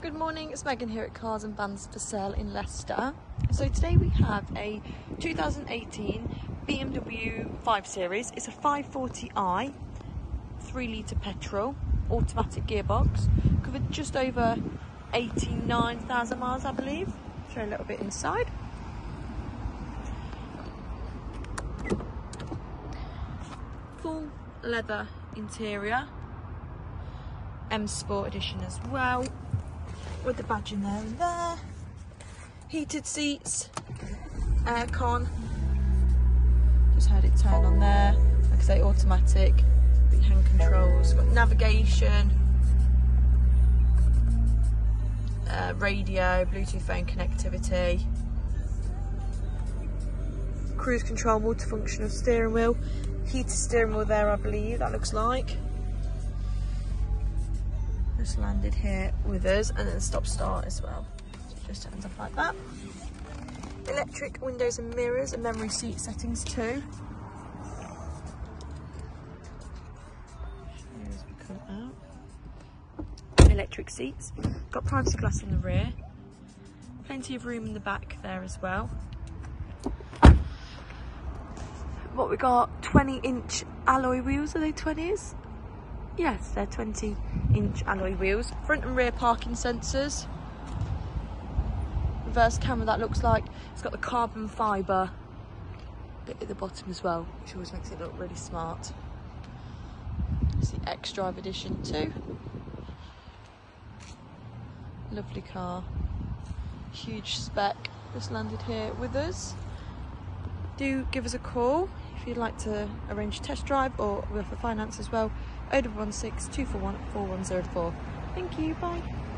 Good morning, it's Megan here at Cars and Vans for Sale in Leicester. So today we have a 2018 BMW 5 Series. It's a 540i, 3 litre petrol, automatic gearbox, covered just over 89,000 miles I believe. Show a little bit inside. Full leather interior, M Sport edition as well with the badge in there and there. Heated seats, aircon. Just had it turn on there. Like I say, automatic. Hand controls. Got navigation. Uh, radio, Bluetooth phone connectivity. Cruise control, multifunctional steering wheel. Heated steering wheel there, I believe. That looks like just landed here with us and then stop start as well. So it just turns up like that. Electric windows and mirrors and memory seat settings too. Electric seats. Got privacy glass in the rear. Plenty of room in the back there as well. What we got? 20 inch alloy wheels are they 20s yes, they're 20 inch alloy wheels. Front and rear parking sensors. Reverse camera that looks like. It's got the carbon fibre bit at the bottom as well, which always makes it look really smart. It's the X-Drive edition too. Lovely car. Huge spec. Just landed here with us. Do give us a call if you'd like to arrange a test drive or with the finance as well. 0116 241 4104. Thank you, bye.